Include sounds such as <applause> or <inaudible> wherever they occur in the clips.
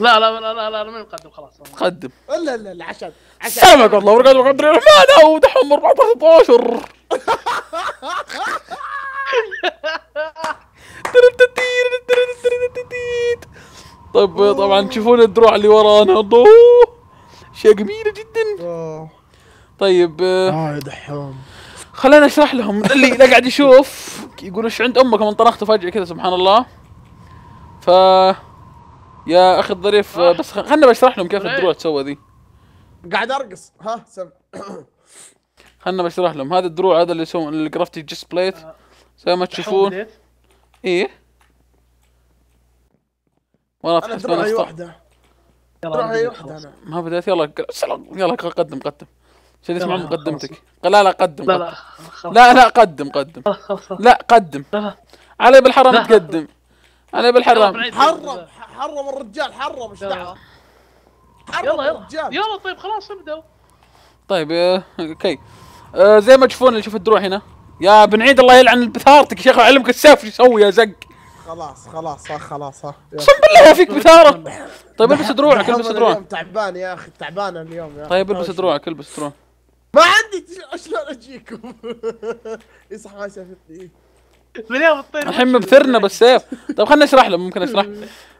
لا لا لا لا لا لا مين مقدم خلاص. قدم لا لا لا عشان عشان. سلامك الله وبركاته وقدر الرحمن أو دحوم 14 طيب طبعا تشوفون الدروع اللي ورانا. الله أشياء جميلة جدا. طيب آه يا دحوم. خلينا أشرح لهم. اللي اللي قاعد يشوف يقول إيش عند أمك؟ من طرقت فجأة كذا سبحان الله. ف يا أخي الظريف آه، بس خلنا بشرح لهم كيف طيب. الدروع تسوى ذي. قاعد أرقص. ها سم. <coughs> خلنا بشرح لهم. هذا الدروع هذا اللي يسوون ال gravity chestplate زي ما تشوفون. إيه. والله أنا دروعي واحدة. يلا دروعي واحدة. أنا. ما بديت يلا يلا قدم قدم. عشان يسمع يلا، مقدمتك. لا لا قدم لا. لا لا لا قدم قدم. لا قدم. علي بالحرام. تقدم. يلا بالحرام. حرم حرم الرجال حرم إيش يلا. دعوه حرم يلا. يلا الرجال. يلا طيب خلاص ابدأوا. طيب آه، أوكي. آه، زي ما تشوفون اللي شوف الدروع هنا. يا بن عيد الله يلعن بثارتك. يا شيخ علمك السيف شو يسوي يا زق. خلاص خلاص ها خلاص ها. اقسم بالله فيك بثارة. طيب البس دروعك البس دروعك. تعبان يا أخي تعبان اليوم يا. طيب البس وش- دروعك البس دروعك. ما عندي شلون أجيكم؟ يصح ما شافتني باليوم الطير الحين مبثرنا بالسيف. طيب خلنا نشرح له ممكن أشرح.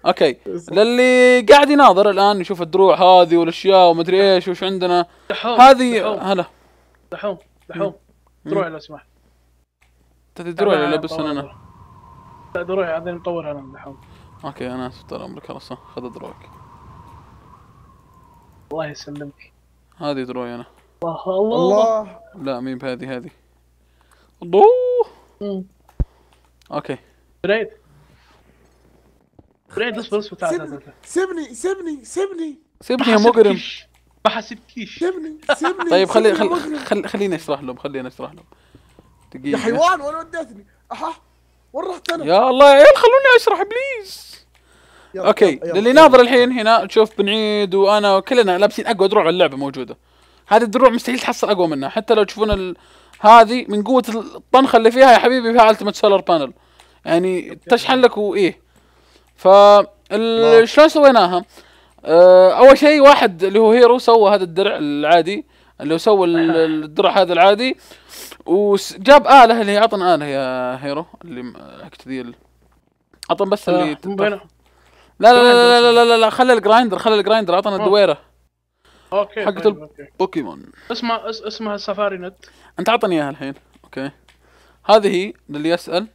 okay. للي قاعد يناظر الآن يشوف الدروع هذه والأشياء ومدري إيش وش عندنا. هذه هلا. دحوم دحوم. دروعي لو سمحت. تدري الدروع اللي أنا لابسها. أنا لا دروعي هذا مطور أنا دحوم. okay أنا آسف طال عمرك خلاص خذ دروعك. الله يسلمك. هذه دروعي أنا. الله الله الله. لا مين بهذه هذه. الله. أوكي. بريد. بريد اصبر اصبر تعال تعال سيبني تعال سيبني سيبني سيبني. سيبني يا مجرم. ما حسبكيش سيبني سيبني طيب خلي يا خل. خل خليني اشرح لهم خليني اشرح لهم يا دقيقة حيوان وين وديتني؟ أها. وين رحت أنا؟ يا الله يا عيال خلوني أشرح بليز. يلا، okay يلا، للي يلا. ناظر الحين هنا تشوف بنعيد وأنا كلنا لابسين أقوى دروع باللعبه موجودة. هذه الدروع مستحيل تحصل أقوى منها حتى لو تشوفون ال... هذه من قوة الطنخة اللي فيها يا حبيبي فيها ultimate solar panel يعني تشحن لك وإيه ف. شلون سويناها؟ آه، أول شيء واحد اللي هو هيرو سوى هذا الدرع العادي اللي هو سوى ال- <laughs> الدرع هذا العادي وجاب آلة اللي هي عطنا آلة يا هيرو اللي حقت ذي عطنا بس اللي آه، بينه. لا لا لا لا لا لا, لا خلي ال grinder خلي ال grinder عطنا آه. الدويره okay حقت طيب، ال- okay. بوكيمون. اسمها اس- اسمها safari net. أنت عطني إياها الحين. okay. هذه للي يسأل.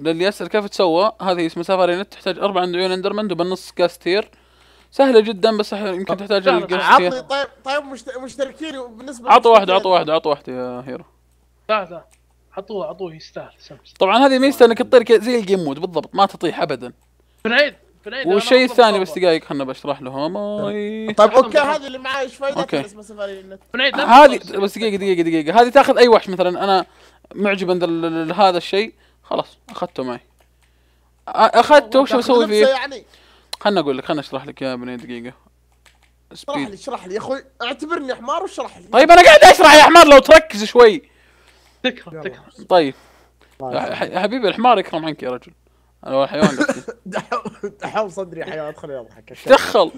للي يسأل كيف تسوى. هذه اسمها safari net. تحتاج أربع عيون Enderman وبالنص ghast tear سهلة جدا بس يمكن تحتاج سهلة. عطني ال ghast tear طيب طيب مشت- مشتركين بالنسبة عطوا للمشتركين. عطوا واحدة عطوا واحدة يا هيرو. تعال تعال عطوه عطوه يستاهل. طبعا هذه ميزته انك تطير زي ال game mode بالضبط ما تطيح ابدا. بنعيد والشيء الثاني. بس دقائق خلنا بشرح لهم أي. طيب okay. هذه اللي معاي إيش فايدتها okay. اسمها safari ال net بنعيد لا هذه. بس دقيقة دقيقة دقيقة هذه تاخذ أي وحش مثلا أنا معجب هذا الشيء خلاص أخذته معي أخذته وش بسوي فيه؟ يعني خلنا أقول لك خلنا أشرح لك يا بني دقيقة اشرح لي اشرح لي يا أخوي اعتبرني حمار واشرح لي طيب أنا قاعد أشرح يا حمار لو تركز شوي تكره. تكره طيب يا حبيبي الحمار يكرم عنك يا رجل أنا هو الحيوان قصدي دحوم صدري حيوان أدخل يضحك دخل.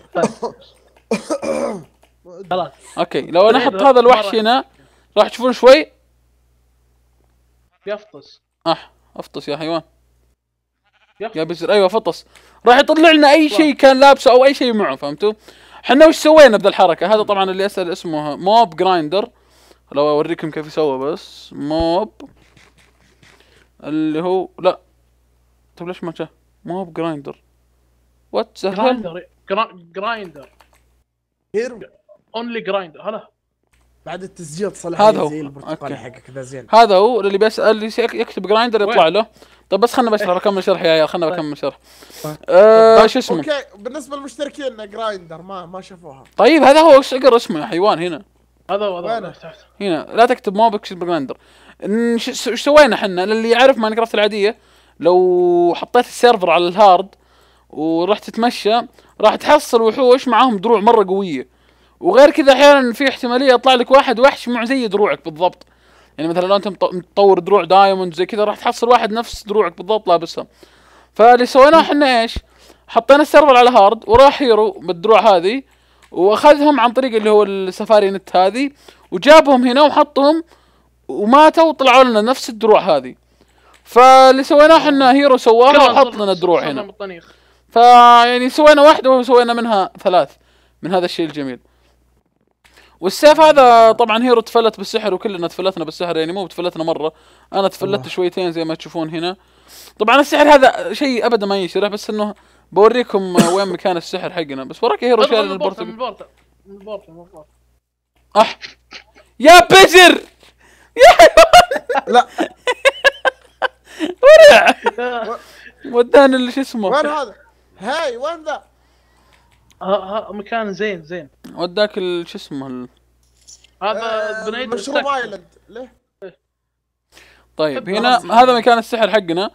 خلاص. أوكي لو أحط طيب، هذا الوحش. هنا راح تشوفون شوي؟ يفطس أح أفطس يا حيوان. يا بزر. أيوه فطس. راح يطلع لنا أي شيء كان لابسه أو أي شيء معه فهمتوا؟ إحنا وش سوينا بذا الحركة؟ هذا طبعا اللي يسال اسمه mob grinder لو أوريكم كيف يسوى بس. mob. اللي هو لا. طيب ليش ما جاء؟ mob grinder what the grinder gra- grinder. هيرو only grinder هلا. بعد التسجيل تصلح هذا هو. زي البرتقالي. حقك ذا زين. هذا هو اللي بيسال اللي يك- يكتب grinder يطلع وين؟ له. طيب بس خلنا بشرح أكمل شرح يا عيال خلنا طيب. بكمل شرح. طيب. آه طيب، شو اسمه؟ okay. بالنسبة للمشتركين grinder ما ما شافوها. طيب هذا هو إيش اقرا أسمه؟ يا حيوان هنا. هذا هو هذا وينه؟ هو. تحت هنا. لا تكتب mob XP grinder إيش سوينا إحنا؟ للي يعرف Minecraft العادية لو حطيت ال server على ال hard ورحت تتمشى راح تحصل وحوش معاهم دروع مرة قوية. وغير كذا أحيانا في احتمالية يطلع لك واحد وحش مع زي دروعك بالضبط. يعني مثلا لو أنت مط- مطور دروع diamond زي كذا راح تحصل واحد نفس دروعك بالضبط لابسها. فاللي سويناه إحنا إيش؟ حطينا ال server على hard وراح هيرو بالدروع هذه وأخذهم عن طريق اللي هو ال safari net هذه وجابهم هنا وحطهم وماتوا وطلعوا لنا نفس الدروع هذه. فاللي سويناه إحنا هيرو سواها وحط لنا الدروع صرنا هنا بالطنيخ. فيعني سوينا واحدة وسوينا منها ثلاث من هذا الشيء الجميل. والسيف هذا طبعا هيرو تفلت بالسحر وكلنا تفلتنا بالسحر يعني مو تفلتنا مرة أنا تفلت الله. شويتين زي ما تشوفون هنا. طبعا السحر هذا شيء ابدا ما ينشرح بس إنه بوريكم وين مكان السحر حقنا. بس وراك هيرو شايل من ال portal من ال portal من ال portal أح! يا بجر يا حيوان لا. <laughs> <laughs> ورع وداني اللي شو اسمه وين هذا؟ هاي وين ذا؟ ها ها مكان زين زين وداك ال- شو اسمه هذا آه، بنيت مشروب. island ليه؟ طيب هنا. هذا مكان السحر حقنا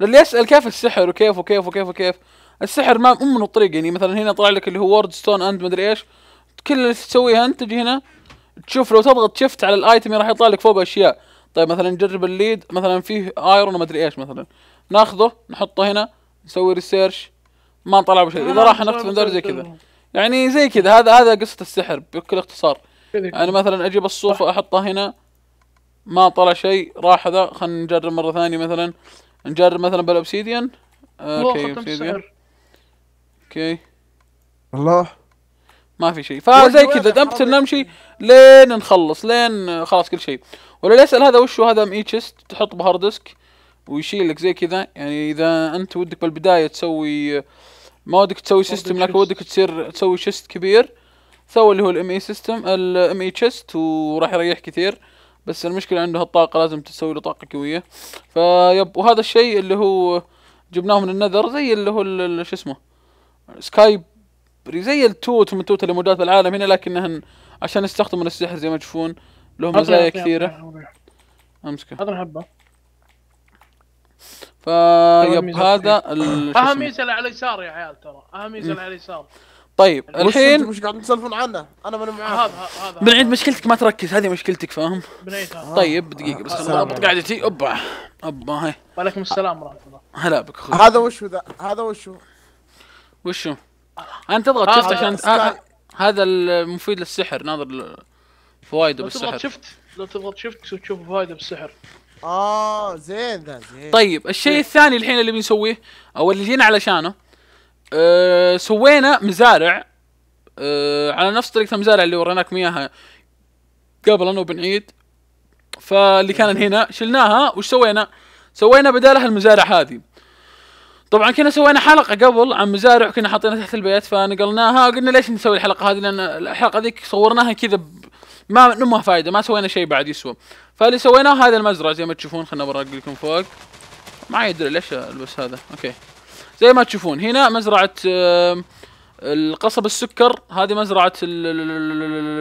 للي يسأل كيف السحر وكيف وكيف وكيف وكيف السحر ما مو من الطريق يعني مثلا هنا طلع لك اللي هو wood stone and مدري إيش كل اللي تسويه أنت تجي هنا تشوف لو تضغط شفت على ال item راح يطلع لك فوق أشياء طيب مثلا نجرب ال lead مثلا فيه iron ومدري إيش مثلا. ناخذه نحطه هنا نسوي research ما طلع بشيء. إذا راح نختم من زي كذا. يعني زي كذا. هذا هذا قصة السحر بكل اختصار. يعني مثلا أجيب الصوف وأحطه هنا. ما طلع شيء. راح ذا. خلينا نجرب مرة ثانية مثلا. نجرب مثلا بال obsidian okay ختمت obsidian okay. الله. ما في شيء. فزي كذا. دمت نمشي لين نخلص لين آه، خلاص كل شيء. ولا يسأل هذا وشو هذا ME chest؟ تحط ب hard disk ويشيل لك زي كذا. يعني إذا أنت ودك بالبداية تسوي ما ودك تسوي system لكن. ودك تصير تسوي chest كبير سوي اللي هو ال ME system ال ME chest وراح يريح كثير. بس المشكلة عنده الطاقه لازم تسوي له طاقة قوية. ف yep وهذا الشيء اللي هو جبناه من ال Nether زي اللي هو شو اسمه سكاي زي التوت من التوت اللي موجودات بالعالم هنا لكنهن عشان يستخدموا من السحر زي ما تشوفون. لهم مزايا كثيرة. امسكه هذا نحبه فيب ميزة هذا اهم اللي على اليسار يا عيال ترى. اهم ميزة اللي على اليسار. طيب الحين وش قاعدين تسولفون عنه؟ أنا ماني هذا معاك هذا بنعيد مشكلتك ما تركز هذه مشكلتك فاهم؟ بنيت هذا طيب دقيقة بس آه. خليني اضبط قعدتي اوبا اوبا هاي. وعليكم السلام ورحمة الله. هلا بك أخوي. هذا وشو ذا؟ هذا وشو؟ وشو أنت تضغط هذا شفت عشان سكاي. ه- هذا المفيد للسحر ناظر فوائده لو تضغط بالسحر. شفت لو تضغط شفت تشوف فايده بالسحر. آه زين ذا زين. طيب الشيء الثاني الحين اللي بنسويه أو اللي جينا علشانه أه سوينا مزارع أه على نفس طريقة المزارع اللي وريناكم إياها قبل أنا وبنعيد. فاللي كان هنا شلناها وش سوينا؟ سوينا بدالها المزارع هذه. طبعا كنا سوينا حلقة قبل عن مزارع وكنا حاطينها تحت البيت فنقلناها قلنا ليش نسوي الحلقة هذه؟ لأن الحلقة ذيك صورناها كذا ما نمها فايدة ما سوينا شيء بعد يسوى. فاللي سويناه هذا المزرعة زي ما تشوفون خلنا برق لكم فوق. ما يدري ليش البس هذا. أوكي. زي ما تشوفون هنا مزرعة القصب السكر. هذه مزرعة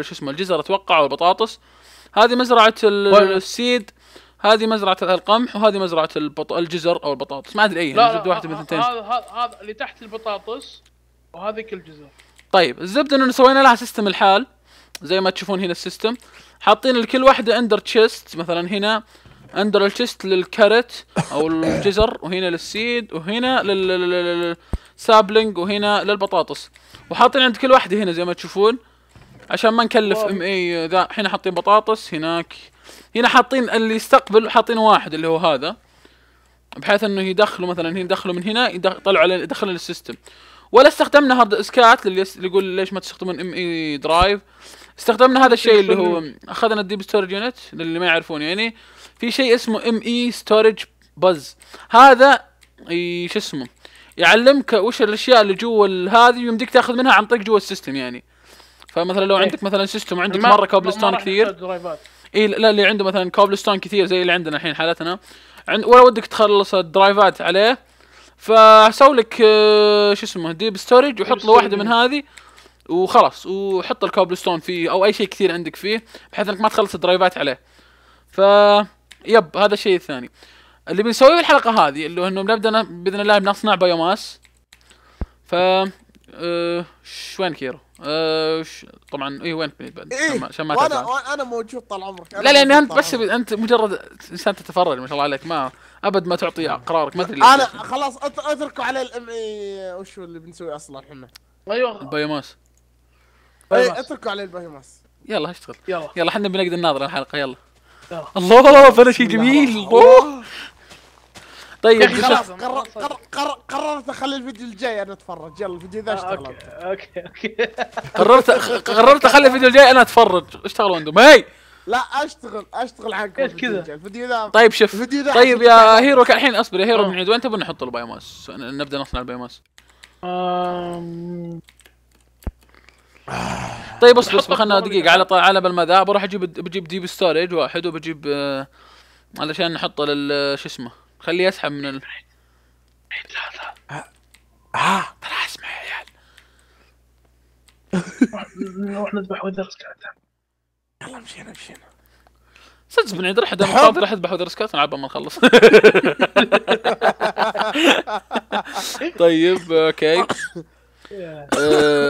شو اسمه الجزر أتوقع أو البطاطس. هذه مزرعة وين؟ ال seed. هذه مزرعة القمح وهذه مزرعة البط... الجزر أو البطاطس. ما أدري اي لا لا واحدة من هذا هذا هذا اللي تحت البطاطس وهذيك الجزر. طيب الزبدة إنه سوينا لها system الحال. زي ما تشوفون هنا ال system. حاطين لكل واحدة ender chest مثلا هنا ender ال chest لل carrot أو الجزر وهنا لل seed وهنا لل sapling وهنا للبطاطس. وحاطين عند كل واحدة هنا زي ما تشوفون عشان ما نكلف. ME ذا هنا حاطين بطاطس هناك. هنا حاطين اللي يستقبل حاطين واحد اللي هو هذا بحيث إنه يدخلوا مثلا هنا يدخلوا من هنا يطلعوا على يدخلوا لل system ولا استخدمنا hard disk ات اللي يقول ليش ما تستخدمون ME drive استخدمنا هذا الشيء اللي هو أخذنا ال deep storage unit للي ما يعرفون يعني في شيء اسمه ME storage bus هذا شو اسمه؟ يعلمك وش الأشياء اللي جوا هذه يمديك تأخذ منها عن طريق جوا ال system يعني. فمثلا لو إيه. عندك مثلا system وعندك مرة كوبلستون ما راح كثير. إي لا اللي عنده مثلا cobblestone كثير زي اللي عندنا الحين حالتنا. عند ولا ودك تخلص ال drive ات عليه. فسوي لك آه، شو اسمه؟ deep storage وحط له واحدة من هذه. وخلاص وحط ال cobblestone فيه أو أي شيء كثير عندك فيه بحيث إنك ما تخلص ال drive ات عليه. ف yep هذا الشيء الثاني. اللي بنسويه بالحلقة هذه اللي هو إنه بنبدأ بإذن الله بنصنع biomass ف أه ش- وين كيرو؟ أه ش- طبعا اي وين بعد؟ إيه عشان ما- وأنا. وأنا أنا موجود طال عمرك. لا لاني موجود أنت بس عمرك. أنت مجرد إنسان تتفرج ما شاء الله عليك. ما أبد ما تعطي قرارك ما أدري. أنا خلاص أتركوا على الام اي وش اللي بنسوي أصلا إحنا؟ أيوه. البايوماس اي اتركوا على البايوماس يلا اشتغل. يلا. يلا إحنا بنقدر نناظر الحلقة يلا. الله فانا شيء جميل. الله طيب خلاص. خلاص قرر قرر قرر قررت أخلي الفيديو الجاي أنا أتفرج. يلا الفيديو ذا آه، اشتغل. okay. okay قررت قررت أخلي الفيديو الجاي أنا أتفرج. اشتغلوا أنتم هي لا أشتغل أشتغل عنكم إيش الفيديو كذا؟ الجاي. الفيديو ذا طيب شوف. الفيديو ذا طيب يا هيرو الحين أصبر. يا هيرو آه. بنعيد وين تبون نحط ال biomass نبدأ نصنع ال biomass طيب اصبر اصبر خلنا دقيقة. على طا- على بال ما ذا بروح أجيب بجيب deep storage واحد وبجيب آه، علشان نحطه لل شو اسمه خليه يسحب من ال لا لا آه. ترى اسمع يا عيال. نروح نذبح وذرس كعتها يلا مشينا مشينا. صدق بنعيد راح دام. خاطر راح اذبح ودرسكات نلعب ما نخلص. <laughs> طيب أوكي. أه، <laughs>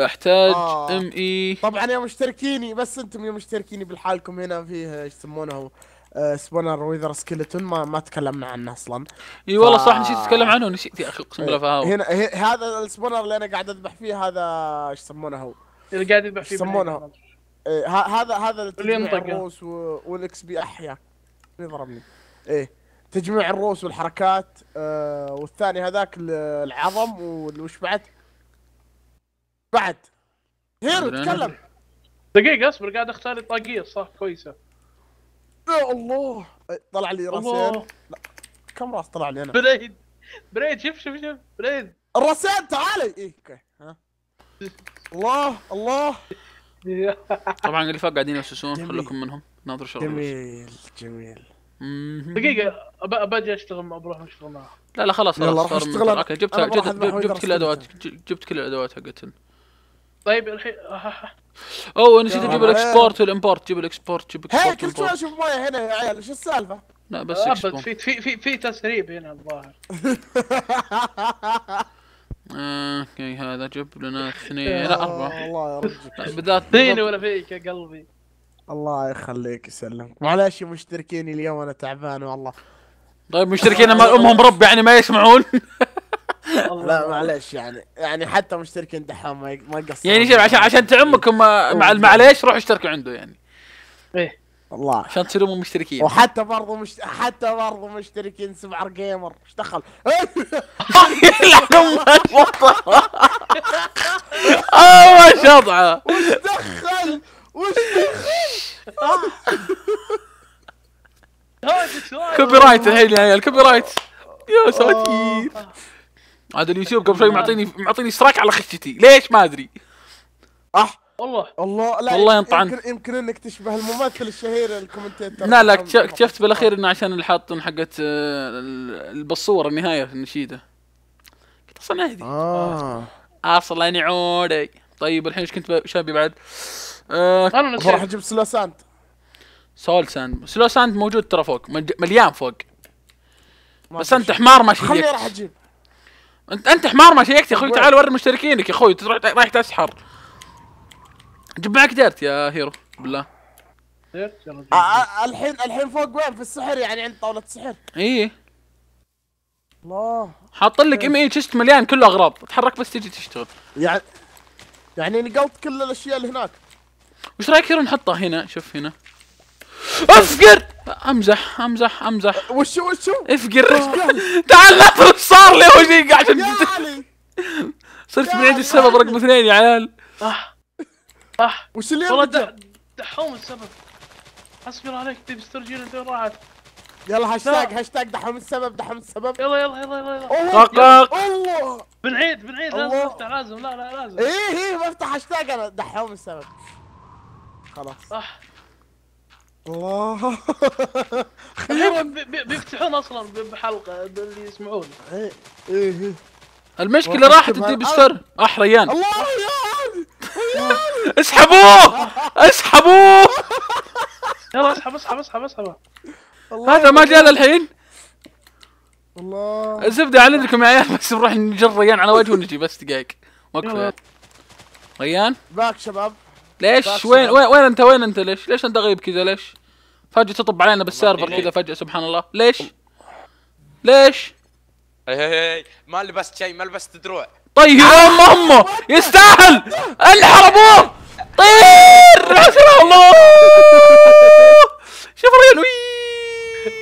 أحتاج آه. ام اي طبعا يا مشتركيني بس أنتم يا مشتركيني بحالكم هنا فيه إيش يسمونه آه، spawner wither skeleton. ما ما تكلمنا عنه أصلا. إي والله صح ف- نسيت اتكلم عنه نسيت يا أخي أقسم بالله فهو هنا هذا ال spawner اللي أنا قاعد أذبح فيه هذا إيش يسمونه اللي قاعد يذبح فيه يسمونه؟ إيه ه- هذا هذا تجميع ينطق. الروس و- وال XP أحيا. يضربني. إيه تجميع الروس والحركات آه والثاني هذاك ال- العظم وش بعد. بعد. هيرو. تكلم. دقيقة اصبر قاعد أختار لي طاقية صح كويسة. يا الله. إيه، طلع لي راسين. الله. كم راس طلع لي أنا؟ بريد. بريد شوف شوف شوف. بريد. الراسين تعالي. إيه أوكي. ها. الله الله. <laughs> طبعا اللي فوق قاعدين يوسوسون. خليكم منهم. ناظر شغل. جميل جميل. دقيقة باجي أشتغل مع بروح أشتغل معه لا لا خلاص خلاص جبت جبت, كل الأدوات جبت كل الأدوات حقتن. طيب الحين أوه نسيت يا أجيب رب. ال export والإمبورت جيب الإكسبورت جيب هي الاكسبورت كل شوي والإمبورت. أشوف مويه هنا يا عيال إيش السالفة؟ لا بس ابد export. في في في في تسريب هنا الظاهر. <laughs> okay هذا جيب لنا اثنين. لا أربعة. الله يرجيك بالذات فيني ولا فيك يا قلبي. الله يخليك يسلمك. معلش يا مشتركين اليوم أنا تعبان والله. طيب مشتركين أمهم رب يعني ما يسمعون. <laughs> لا معلش يعني يعني حتى مشتركين دحوم ما ما يقصر يعني شوف عشان عشان تعمكم مع المعليش روحوا اشتركوا عنده يعني؟ إيه. والله. عشان تصيروا مشتركين. وحتى برضو مش حتى برضو مشتركين سبعر جيمر. إيش دخل؟ <laughs> يلعن <laughs> آه ما شطعه وش دخل؟ وش <laughs> copyright الحين يا عيال copyright. يا ساتير عاد اليوتيوب قبل شوي معطيني معطيني strike على خشتي. ليش؟ ما أدري. اح والله. الله لا والله يمكن- ينطعن. يمكن يمكن إنك تشبه الممثل الشهير ال commentator. لا لا اكتشف- اكتشفت بالأخير إنه عشان اللي حاطين حقت آه، ال- بالصور النهاية في النشيده قلت أصلا عادي آه. أصلا نعودي طيب الحين إيش كنت ب- شابي بعد؟ آه أنا نسيت. أجيب soul sand soul sand. slow sand موجود ترى فوق مليان فوق. بس أنت. حمار ما خليني شيكت راح أجيب. انت أنت حمار ما شيكت يا أخوي؟ تعال وري مشتركينك يا أخوي. تروح رايح تسحر. جيب معك dirt يا هيرو. بالله. يلا جيب. آه، آه، الحين الحين فوق وين؟ في السحر يعني عند طاولة السحر. إيه الله. حاط لك ME chest مليان كله أغراض. تحرك بس تجي تشتغل يعني يعني نقلت كل الأشياء اللي هناك وش رأيك هيرو نحطها هنا؟ شوف هنا. افقر! امزح امزح امزح. وشو وشو افقر. تعال ناظر إيش صار لي اول شيء عشان صرت بعيد السبب رقم اثنين يا عيال. أح أح. وش اللي والله دحوم السبب. أصبر عليك تبي استرجل انت راحت. يلا hashtag hashtag دحم السبب دحم السبب. يلا يلا يلا يلا, يلا. الله! بنعيد بنعيد لازم الله. نفتح لازم. لا لا لازم. إيه إيه بفتح هاشتاج أنا. دحوم السبب. خلاص. صح الله. <laughs> بيفتحون أصلا ب- بحلقة اللي يسمعون. إيه إيه. المشكلة راحت الديب هذا- ستور أح ريان. الله يا علي <laughs> اسحبوه! اسحبوه! <laughs> يلا اسحب اسحب اسحب اسحب. هذا ما جاء الحين. الله. الزبدة على عندكم يا عيال بس نروح نجر ريان على وجهه ونجي بس دقايق وقف يلا. ريان؟ back شباب. ليش؟ وين. وين وين انت؟ وين انت؟ ليش؟ ليش انت غايب كذا؟ ليش؟ فجأة تطب علينا بال server كذا فجأة سبحان الله. ليش؟ ليش؟ ما لبست شيء ما لبست دروع. طيب يا ام أمه! يستاهل! انحر ابوه طير! ما شاء الله! <laughs> شوف ريان وي!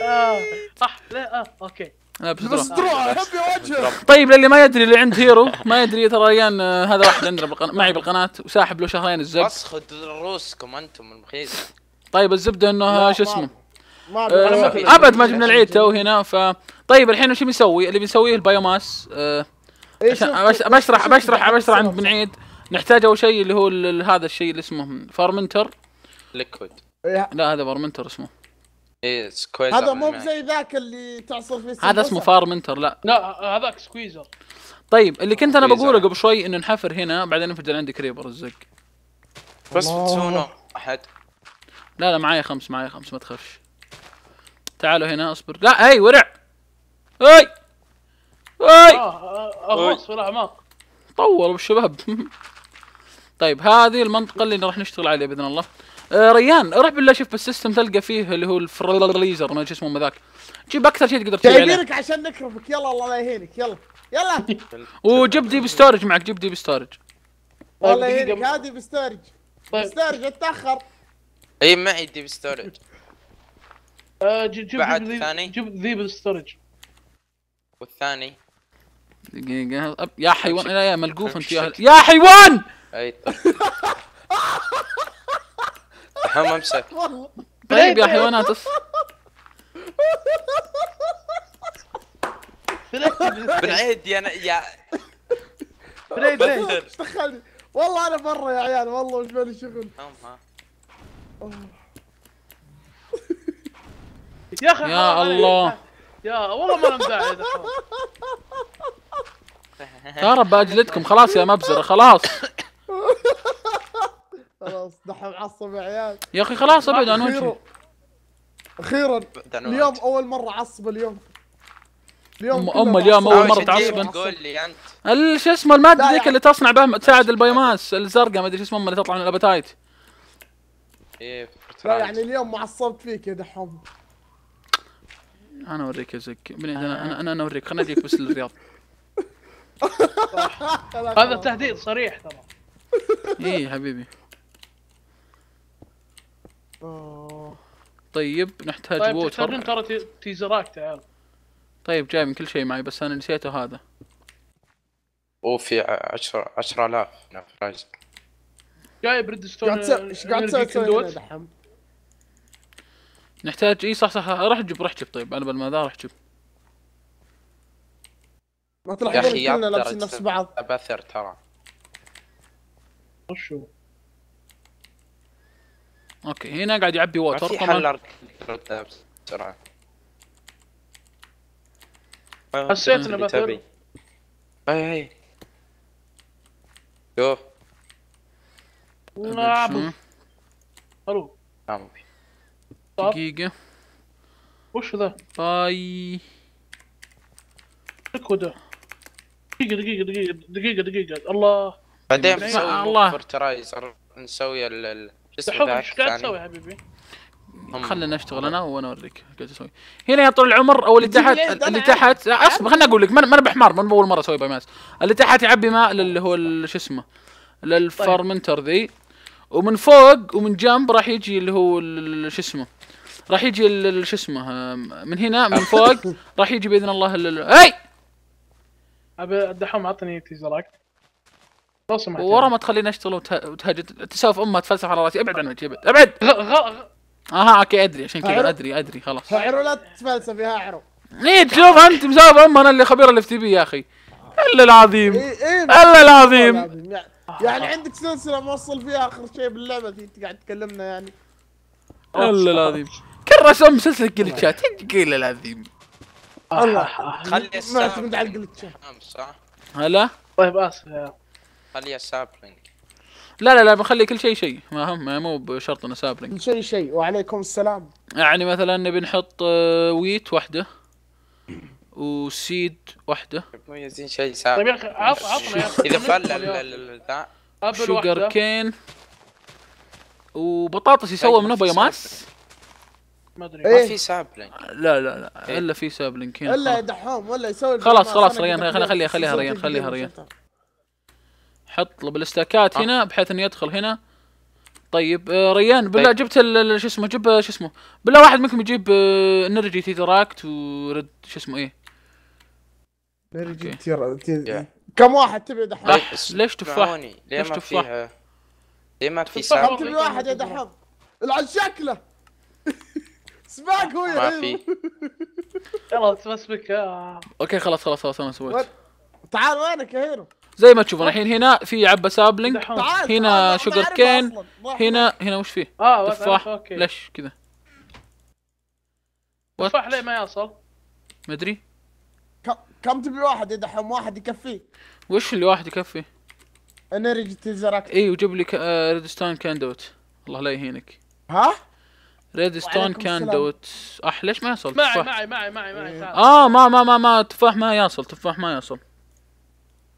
آه صح. لا آه okay. لابس وجهه طيب للي ما يدري اللي عند هيرو ما يدري ترى ريان آه، هذا واحد عندنا بالقناة معي بالقناة وساحب له شهرين الزبد. بس خذ رؤوسكم أنتم المخيس. طيب الزبدة إنه شو ما- اسمه ما ما في- أبد ما جبنا العيد تو هنا ف طيب الحين وش بنسوي؟ اللي بنسويه ال biomass آه إيه، عشان بشرح بشرح بشرح عند حط بن عيد. نحتاج أول شيء اللي هو هذا الشيء اللي اسمه fermenter liquid. إيه، لا هذا fermenter اسمه. إيه squeezer هذا مو. زي ذاك اللي تعصر فيه هذا اسمه. fermenter لا. لا هذاك squeezer. طيب اللي كنت أنا. بقوله قبل شوي إنه نحفر هنا بعدين نفجر عندي creeper الزق. بس الله. بتسوونه أحد؟ لا لا معايا خمس معايا خمس ما تخافش. تعالوا هنا اصبر. لا هي ورع. hi! hi! آه آه، اغوص في الاعماق طولوا بالشباب <laughs> طيب هذه المنطقة اللي راح نشتغل عليها بإذن الله. آه ريان روح بالله شوف بال system تلقى فيه اللي هو ال fertilizer ما شو اسمه ذاك. جيب أكثر شيء تقدر عليه. جايبينك عشان نكرفك. يلا الله لا يهينك. يلا. يلا. <laughs> وجيب deep storage معك جيب deep storage. والله طيب، يهينك. دقيقة. هذه deep storage طيب. deep storage اتأخر. اي معي deep storage. آه، جيب جيب بعد ثاني؟ جيب ذي بال storage والثاني. دقيقة أب- يا حيوان. يا ملقوف أنت يا يا حيوان! <laughs> اي طيب <laughs> طيب يا حيوانات أص- <laughs> بن عيد يا يا بريد بريد بدر إيش دخلني. والله أنا برا يا عيال والله وش بالي شغل. هم ها <laughs> يا أخي يا حرام عليك. الله. يا والله ما لهم داعي هذا. ترى باجلدكم خلاص يا مبزرة خلاص. خلاص دحين معصب يا عيال. يا أخي خلاص أبعد عن وجهي. أخيرا اليوم أول مرة اعصب اليوم. اليوم أم اليوم معصب. أول مرة وش تجيب تعصبن. تقول لي أنت. شو اسمه المادة لا ذيك يا اللي تصنع بها تساعد ال biomass الزرقاء ما أدري شو اسمها اللي تطلع من ال apatite إيه لا يعني اليوم معصبت فيك يا دحوم. أنا أوريك يا زك. بني أنا أنا أنا, أنا أوريك. خليني اجيك بس للرياض. <laughs> هذا تهديد صريح ترى. إيه حبيبي. آه. طيب نحتاج طيب ووتر تحتاجون ترى تي- تيزرات تعال. طيب جاي من كل شيء معي بس أنا نسيته هذا. وفي 10 10000 نفرايز جايب ريدستون قاعد تسوي إيش قاعد تسوي نحتاج إي صح صح. روح جيب روح جيب. طيب أنا بالما ذا روح جيب. ما يا تلاحظون أخي كلنا لابسين نفس بعض. أبثر ترى. وشو أوكي هنا قاعد يعبي ووتر في طبعا حل بسرعة. حسيت بثر. تبي. اي اي شوف نعم ألو نعم دقيقة. وش ذا؟ باي. شكو ده. دقيقة دقيقة دقيقة دقيقة دقيقة. الله. بعدين نسوي الله. فرترايزر نسوي ذاك إيش قاعد؟ تسوي حبيبي؟ هم- خلنا نشتغل أنا وأنا اوريك قاعد أسوي هنا يا طول العمر أو اللي تحت اللي تحت. أصبر خلنا أقول لك ما أنا بحمار ما أول مرة أسوي biomass اللي تحت يعبي ماء اللي هو ال- شو اسمه لل fermenter ذي. ومن فوق ومن جنب راح يجي اللي هو شو اسمه راح يجي شو اسمه من هنا من فوق <laughs> راح يجي بإذن الله ال- ال- اي أبي الدحوم عطني سمحت ورا ما تخليني اشتغل وته- وتهجد تسولف أمها تفلسف على راسي. أبعد عن وجهي أبعد. ابعد غ... غ... غ... أها أوكي أدري عشان كذا. أدري أدري خلاص. عرو لا تتفلسف يا عرو إيه تشوف أنت مسولف أمها أنا اللي خبير اللي في تي بي يا أخي. ألا العظيم. اي اي ألا العظيم. يعني عندك سلسلة موصل فيها آخر شيء باللعبة انت قاعد تكلمنا يعني. ألا العظيم. كرس ام سلسلة جلتشات الا العظيم؟ الله. خلي معتمد على الجلتشات هلا. طيب آسف يا خليها سابلينج لا لا لا بنخلي كل شيء شيء. ما هم ما مو بشرط إنه سابلينج شيء شيء. وعليكم السلام. يعني مثلا نبي نحط آه، ويت واحدة وسيد واحدة مو يزين شيء طيب سابلينج يا أخي عط عطنا يا أخي. إذا فل ذا شوجر كين وبطاطس يسوى طيب، منه في بايوماس ما أدري. إيه. ما في سابلينج لا لا لا. إيه. إلا في سابلينك هنا إلا. دحوم ولا يسوي خلاص، خلاص، ريان، خليها- خليها- ريان، خليها- ريان. حط له بال stack ات آه. هنا بحيث إنه يدخل هنا طيب آه ريان بالله طيب. جبت ال- ال- شو اسمه جيب آه، شو اسمه بالله واحد منكم يجيب آه، energy tesseract ورد شو اسمه إيه. تير- تير- يا. كم واحد تبي دحوم؟ طيب ليش تفاح؟ ليش ما تفاح؟ ليه ما في sapling تبي واحد يا دحوم؟ العن شكله <laughs> سباق هو ما في يلا تمسك آه. okay خلاص خلاص خلاص أنا سويت؟ تعال وينك يا هيرو؟ زي ما تشوفون الحين هنا في عبة sapling هنا sugar cane،. هنا هنا وش فيه؟ آه تفاح ليش كذا؟ تفاح ليه ما يصل؟ مدري كم تبي واحد؟ يا دحوم؟ واحد يكفيه وش اللي واحد يكفي؟ energy tesseract اي وجيب لي. آه redstone conduit الله لا يهينك. ها؟ redstone. conduit أح ليش ما يصل معي تفاح؟ معي معي معي معي إيه. آه ما ما ما ما تفاح ما يصل تفاح ما يصل.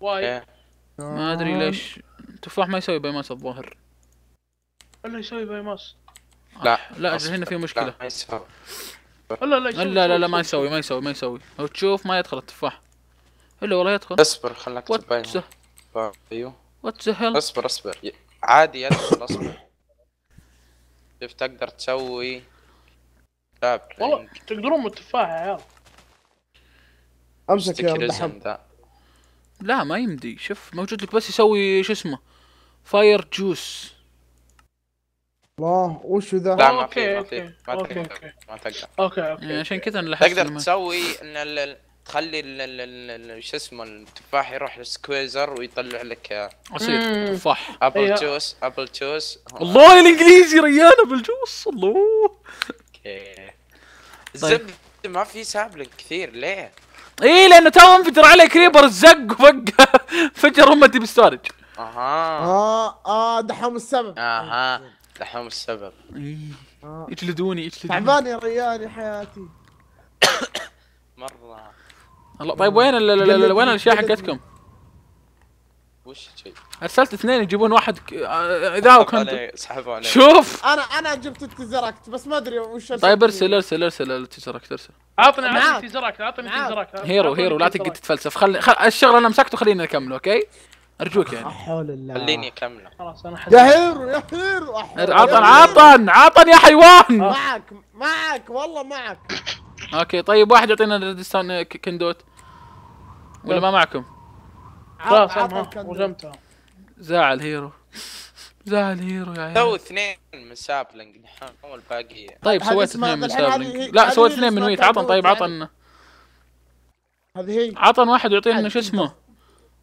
واي إيه. ما أدري ليش. تفاح ما يسوي biomass الظاهر. الا يسوي biomass لا. لا أصبر. هنا في مشكلة. لا ما يسوي. لا لا لا لا ما يسوي. ما يسوي ما يسوي. لو تشوف ما يدخل التفاح. إلا والله يدخل. أصبر ذا بينهم أيوه. what the hell أصبر أصبر. عادي يدخل اصبر شوف تقدر تسوي؟ والله تقدرون من التفاح يا عيال. أمسك يا ذا لا ما يمدي شوف موجود لك بس يسوي شو اسمه fire juice الله وشو ذا؟ لا ما في ما. في ما تقدر. ما تقدر okay يعني okay عشان كذا أنا تقدر تسوي إن تخلي ال- ال- ال- ال- شو اسمه التفاح يروح لل squeezer ويطلع لك عصير. تفاح apple إيه. juice apple juice الله الإنجليزي ريانه بال juice الله okay الزبده ما في sapling كثير ليه؟ إيه لأنه تو انفجر عليه creeper الزق وفجاه <laughs> فجر امتي بال storage أها. آه آه دحوم السبب. أها. دحوم السبب. آه. يجلدوني يجلدوني. تعبان يا ريان يا حياتي. <coughs> مرة. الله طيب وين ال- ال- ال- وين الأشياء حقتكم؟ وش شيء أرسلت اثنين يجيبون واحد ك- آه، إذا وكنت عليه سحبوا عليه. شوف! أنا أنا جبت ال tesseract بس ما أدري وش طيب أرسل أرسل أرسل ال tesseract أرسل. عطني. عطني tesseract عطني. tesseract هيرو هيرو لا. تقعد تتفلسف خل... خل... الشغل أنا مسكته خليني اكمله okay؟ أرجوك يعني. حول الله. خليني اكمله خلاص أنا يا هيرو يا هيرو. عطن عطن! عطن يا حيوان! معك معك والله معك okay طيب واحد يعطينا ال redstone ك- conduit. ولا ما معكم؟ خلاص. رجمتها زعل هيرو. زعل هيرو يا سوي عيال اثنين من sapling نحن والباقي طيب سويت اثنين من هي- لا سويت اثنين من wheat. عطن طيب يعني. عطن. هذه هي. عطن واحد يعطينا شو اسمه؟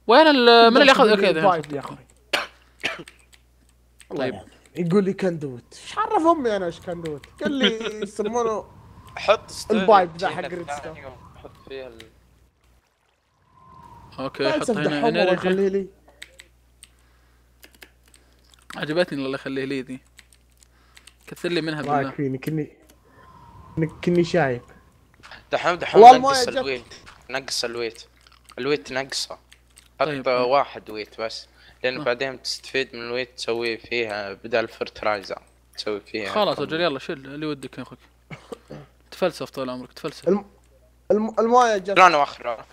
وين ال من اللي اخذ okay ذا. طيب. يقول لي conduit إيش عرف أمي أنا إيش conduit قال لي <laughs> يسمونه حط ال pipe ذا حق redstone. وحط فيها. okay حط هنا. energy لي. عجبتني الله يخليه لي ذي كثر لي منها الله بالله. يكفيني كني كني شايب. دحوم دحوم نقص. ال wheat. نقص ال wheat. ال wheat نقصه. حط طيب. واحد wheat بس. لأن آه. بعدين تستفيد من ال wheat تسوي فيها بدل fertilizer تسوي فيها خلاص أجل يلا شيل اللي ودك يا أخوك تفلسف طول عمرك تفلسف. الم... الم... الموية جت. شلون واخره